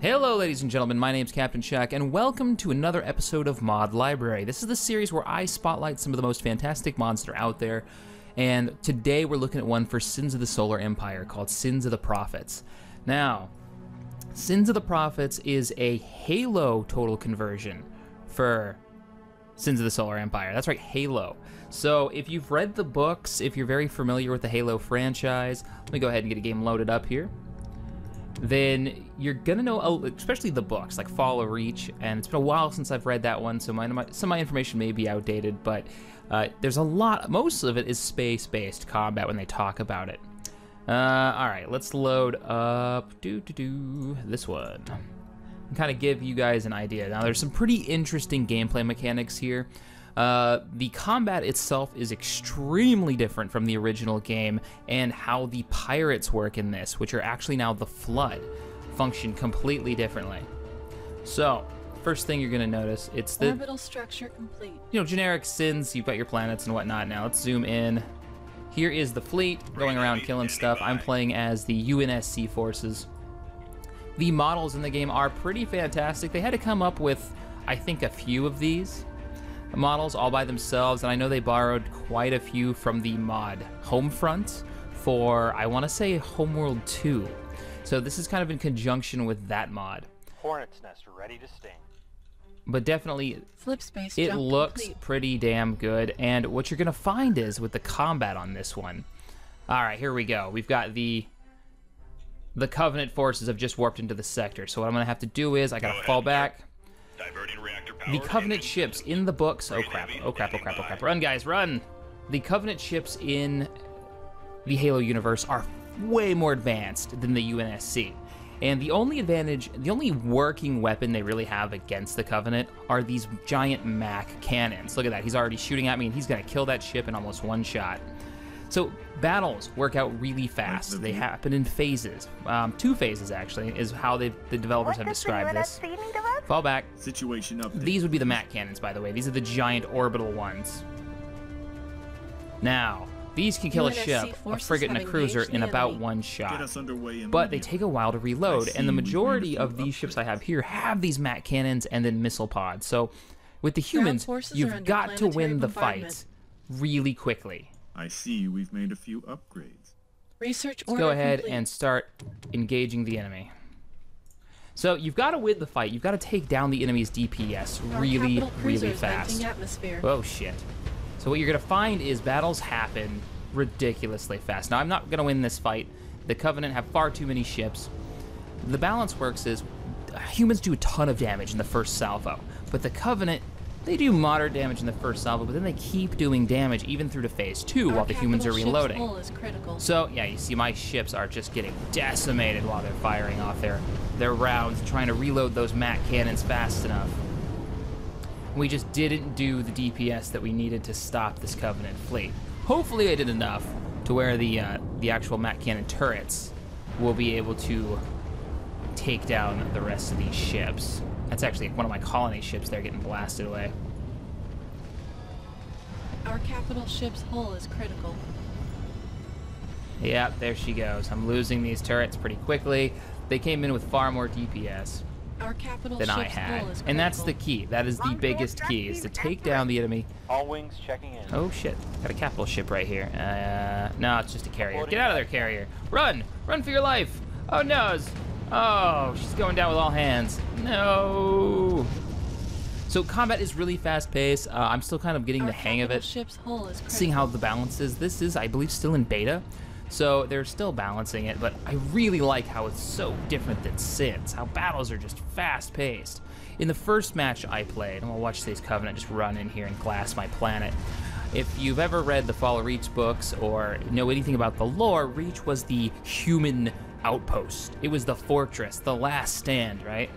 Hello, ladies and gentlemen. My name's Captain Shack, and welcome to another episode of Mod Library. This is the series where I spotlight some of the most fantastic mods that are out there. And today we're looking at one for Sins of the Solar Empire called Sins of the Prophets. Now, Sins of the Prophets is a Halo total conversion for Sins of the Solar Empire. That's right, Halo. So if you've read the books, if you're very familiar with the Halo franchise, let me go ahead and get a game loaded up here then you're gonna know, especially the books like Fall of Reach, and it's been a while since I've read that one, so my, my some of my information may be outdated, but uh, there's a lot. Most of it is space-based combat when they talk about it. Uh, all right, let's load up. Do do do this one. And kind of give you guys an idea. Now, there's some pretty interesting gameplay mechanics here. Uh, the combat itself is extremely different from the original game, and how the pirates work in this, which are actually now the Flood, function completely differently. So, first thing you're gonna notice, it's the orbital structure complete. You know, generic sins. You've got your planets and whatnot. Now let's zoom in. Here is the fleet going around killing stuff. I'm playing as the UNSC forces. The models in the game are pretty fantastic. They had to come up with, I think, a few of these models all by themselves, and I know they borrowed quite a few from the mod Homefront for, I want to say, Homeworld 2. So this is kind of in conjunction with that mod. Hornet's nest ready to sting. But definitely, Slipspace it looks complete. pretty damn good. And what you're gonna find is with the combat on this one. All right, here we go. We've got the the Covenant forces have just warped into the sector. So what I'm gonna have to do is I gotta Go fall ahead, back. Diverting reactor power. The Covenant ships to in the books. Oh crap! Oh crap! Oh crap! Oh crap! Run, guys, run! The Covenant ships in the Halo universe are way more advanced than the UNSC. And the only advantage, the only working weapon they really have against the Covenant are these giant Mac cannons. Look at that. He's already shooting at me, and he's going to kill that ship in almost one shot. So battles work out really fast. They happen in phases. Um, two phases, actually, is how they the developers have described this. Fall back. Situation update. These would be the Mac cannons, by the way. These are the giant orbital ones. Now, these can kill a ship, a frigate, and a cruiser in about one shot. But they take a while to reload, and the see we've made a majority of these ships I have here have these Mac cannons and then missile pods. So, with the humans, you've got to win the bombardment. fights really quickly. I see we've made a few upgrades. Research Let's order go ahead complete. and start engaging the enemy. So you've got to win the fight. You've got to take down the enemy's DPS really, really fast. Oh shit. So what you're gonna find is battles happen ridiculously fast. Now I'm not gonna win this fight. The Covenant have far too many ships. The balance works is uh, humans do a ton of damage in the first salvo, but the Covenant they do moderate damage in the first salvo, but then they keep doing damage even through to phase two Our while the humans are reloading. is critical. So yeah, you see my ships are just getting decimated while they're firing off their their rounds, trying to reload those Mac cannons fast enough. We just didn't do the DPS that we needed to stop this Covenant fleet. Hopefully, I did enough to where the uh, the actual Mac cannon turrets will be able to take down the rest of these ships. That's actually one of my colony ships. They're getting blasted away. Our capital ship's hull is critical. Yeah, there she goes. I'm losing these turrets pretty quickly. They came in with far more DPS Our capital than I had. hull is. And that's the key. That is the biggest key, is to take down the enemy. All wings checking in. Oh shit, got a capital ship right here. Uh, no, it's just a carrier. Get out of there, carrier. Run! Run for your life! Oh no! Oh, she's going down with all hands. No! So combat is really fast paced. Uh, I'm still kind of getting Our the hang of it. ship's hull is critical. seeing how the balance is. This is, I believe, still in beta, so they're still balancing it. But I really like how it's so different than Sins. How battles are just fast paced. In the first match I played, and we'll watch today's Covenant just run in here and glass my planet. If you've ever read the Fall of Reach books or know anything about the lore, Reach was the human outpost. It was the fortress, the last stand, right?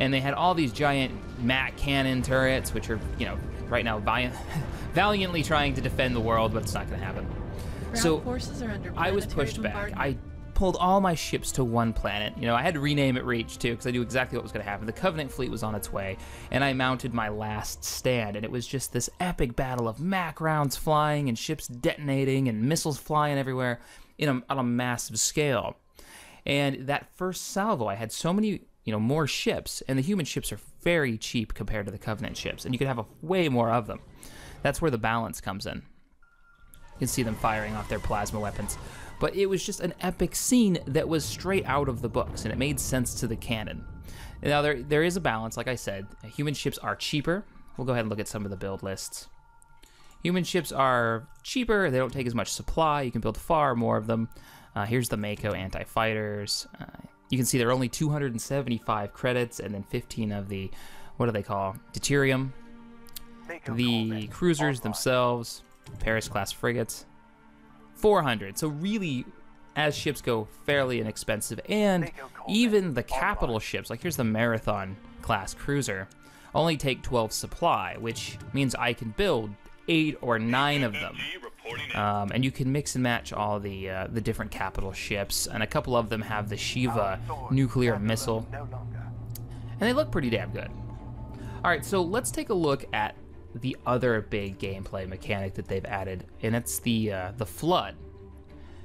and they had all these giant Mac cannon turrets, which are, you know, right now vi- valiantly trying to defend the world, but it's not going to happen. Ground so forces are under I was pushed back. I pulled all my ships to one planet. You know, I had to rename it Reach too because I knew exactly what was going to happen. The Covenant fleet was on its way, and I mounted my last stand, and it was just this epic battle of Mac rounds flying and ships detonating and missiles flying everywhere in a, on a massive scale. And that first salvo, I had so many, you know, more ships, and the human ships are very cheap compared to the Covenant ships, and you could have a, way more of them. That's where the balance comes in. You can see them firing off their plasma weapons. But it was just an epic scene that was straight out of the books, and it made sense to the canon. Now, there, there is a balance, like I said. Human ships are cheaper. We'll go ahead and look at some of the build lists. Human ships are cheaper, they don't take as much supply, you can build far more of them. Uh, here's the Mako anti fighters. Uh, you can see there are only 275 credits and then 15 of the, what do they call? Deuterium. The cruisers themselves, Paris class frigates, 400. So really, as ships go, fairly inexpensive. And even the capital ships, like here's the Marathon class cruiser, only take 12 supply, which means I can build eight or nine of them. Um, and you can mix and match all the uh, the different capital ships, and a couple of them have the Shiva nuclear missile, and they look pretty damn good. All right, so let's take a look at the other big gameplay mechanic that they've added, and it's the uh, the flood.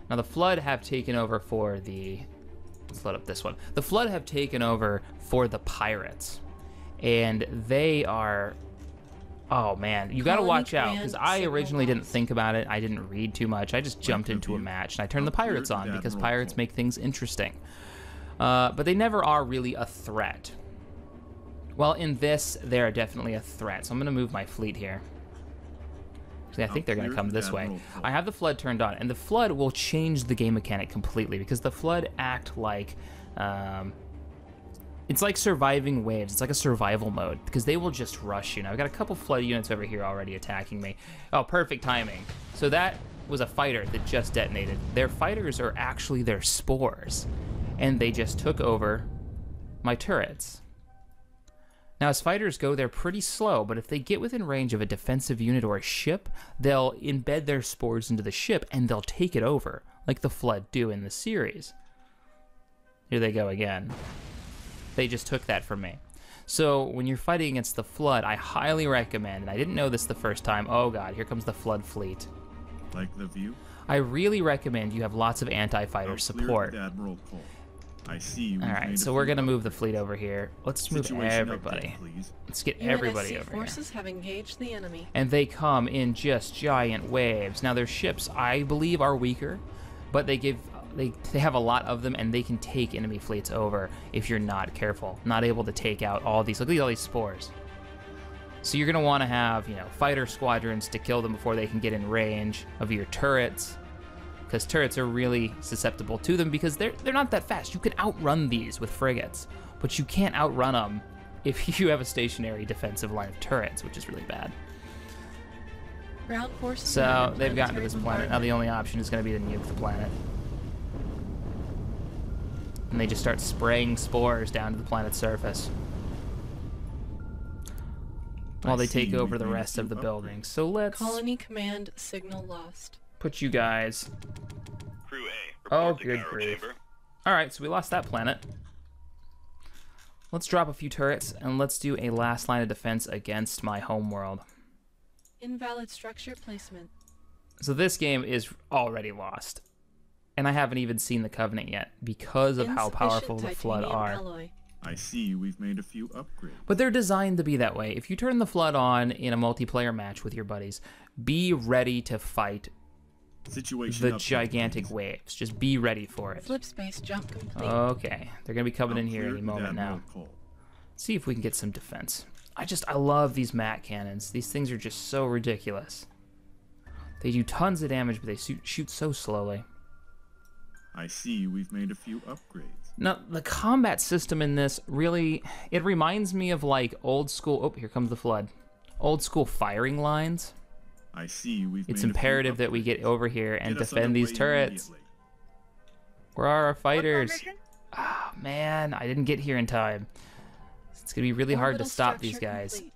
Now the flood have taken over for the. Let's load up this one. The flood have taken over for the pirates, and they are. Oh man, you got to watch out because I originally didn't think about it. I didn't read too much. I just jumped into a match and I turned the pirates on because pirates make things interesting. Uh, but they never are really a threat. Well, in this, they're definitely a threat. So I'm going to move my fleet here. See, I think they're going to come this way. I have the flood turned on, and the flood will change the game mechanic completely because the flood act like. Um, it's like surviving waves. It's like a survival mode because they will just rush you. Now I've got a couple flood units over here already attacking me. Oh, perfect timing. So that was a fighter that just detonated. Their fighters are actually their spores, and they just took over my turrets. Now, as fighters go, they're pretty slow, but if they get within range of a defensive unit or a ship, they'll embed their spores into the ship and they'll take it over, like the Flood do in the series. Here they go again. They just took that from me. So, when you're fighting against the Flood, I highly recommend, and I didn't know this the first time. Oh god, here comes the Flood fleet. Like the view? I really recommend you have lots of anti-fighter clear support. the Admiral Cole. I see. We've All made right, a so we're gonna move the fleet over here. Let's move everybody. update. Let's get UNSC everybody over here. forces have engaged the enemy. and they come in just giant waves. Now their ships, I believe, are weaker, but they give they they have a lot of them, and they can take enemy fleets over if you're not careful, not able to take out all these. Look at all these spores. So you're gonna want to have you know fighter squadrons to kill them before they can get in range of your turrets, because turrets are really susceptible to them because they're they're not that fast. You can outrun these with frigates, but you can't outrun them if you have a stationary defensive line of turrets, which is really bad. Ground forces. So they've gotten to this planet. Now the only option is going to be to nuke the planet. And they just start spraying spores down to the planet's surface. While they take over the rest of the buildings. So let's Colony command signal lost. put you guys. Crew A. Oh, good Gyro grief. Alright, so we lost that planet. Let's drop a few turrets and let's do a last line of defense against my home world. Invalid structure placement. So this game is already lost. And I haven't even seen the Covenant yet because of how powerful the Flood are. Alloy. I see. We've made a few upgrades. But they're designed to be that way. If you turn the Flood on in a multiplayer match with your buddies, be ready to fight Situation the update, gigantic please. waves. Just be ready for it. Slipspace jump complete. Okay, they're gonna be coming Now in here any the moment Admiral now. Cole. See if we can get some defense. I just I love these MAC cannons. These things are just so ridiculous. They do tons of damage, but they shoot, shoot so slowly. I see. We've made a few upgrades. Now, the combat system in this really it reminds me of like old school oh, here comes the flood. Old school firing lines. I see. We've It's made a few imperative that we get over here and Get defend these turrets. Where are our fighters? Oh man, I didn't get here in time. It's gonna be really hard to stop these guys. complete.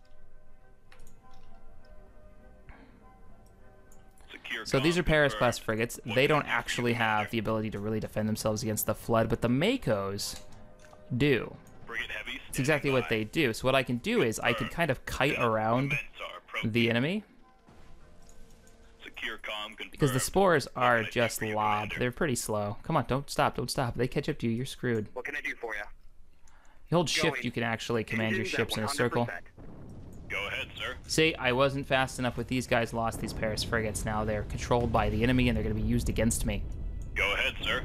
So these are Paris class frigates. They don't actually have the ability to really defend themselves against the flood, but the Makos do. It's exactly what they do. So what I can do is I can kind of kite around Events are approaching. the enemy Secure comm confirmed. because the spores are can I do just for lobbed. They're pretty slow. Come on, don't stop, don't stop. They catch up to you, you're screwed. What can I do for you? You hold shift, you can actually command your ships in a circle. 100%. Ahead, sir. See, I wasn't fast enough with these guys, lost these Paris frigates. Now they're controlled by the enemy and they're going to be used against me. Go ahead, sir.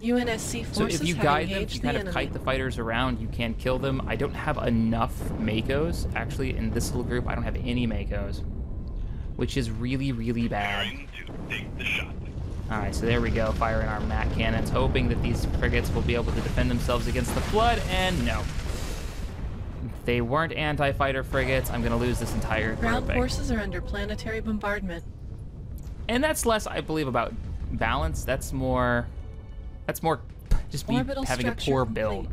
UNSC So forces if you have guide them, engaged you the kind of enemy. kite the fighters around, you can kill them. I don't have enough Makos. Actually, in this little group, I don't have any Makos. Which is really, really bad. Preparing to take the shot. Alright, so there we go, firing our MAC cannons, hoping that these frigates will be able to defend themselves against the flood, and no. They weren't anti-fighter frigates. I'm going to lose this entire Ground grouping. forces are under planetary bombardment. And that's less, I believe, about balance. That's more... That's more just be Orbital having a poor complete. build.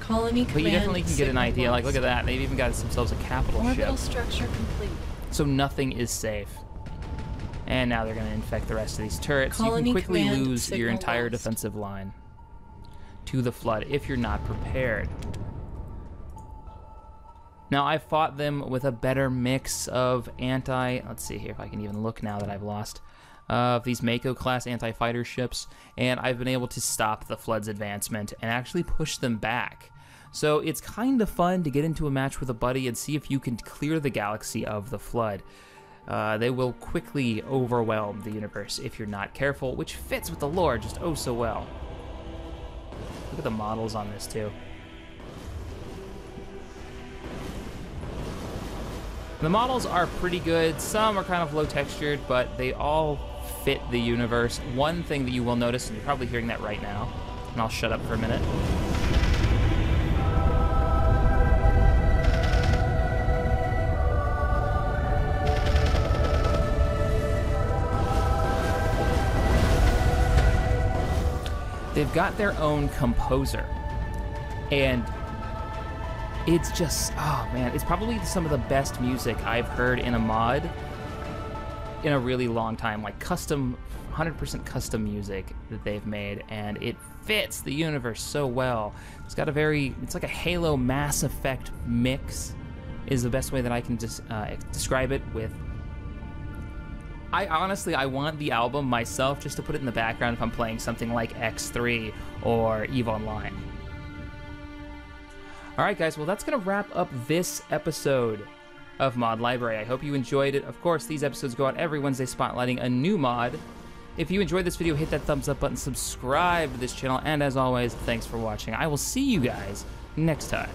Colony But you definitely can get an idea. Like, look at that. They've even got themselves a capital Orbital ship. structure complete. So nothing is safe. And now they're going to infect the rest of these turrets. Colony you can quickly lose your entire lost. defensive line to the flood if you're not prepared. Now, I fought them with a better mix of anti... Let's see here if I can even look now that I've lost. Of these Mako class anti fighter ships, and I've been able to stop the Flood's advancement and actually push them back. So it's kind of fun to get into a match with a buddy and see if you can clear the galaxy of the Flood. Uh, they will quickly overwhelm the universe if you're not careful, which fits with the lore just oh so well. Look at the models on this, too. The models are pretty good. Some are kind of low textured, but they all fit the universe. One thing that you will notice, and you're probably hearing that right now, and I'll shut up for a minute. They've got their own composer. And it's just oh man it's probably some of the best music i've heard in a mod in a really long time like custom 100% custom music that they've made and it fits the universe so well it's got a very it's like a halo mass effect mix is the best way that i can just uh, describe it with I honestly I want the album myself just to put it in the background if I'm playing something like X3 or EVE Online. All right, guys. Well, that's going to wrap up this episode of Mod Library. I hope you enjoyed it. Of course, these episodes go out every Wednesday spotlighting a new mod. If you enjoyed this video, hit that thumbs up button, subscribe to this channel, and as always, thanks for watching. I will see you guys next time.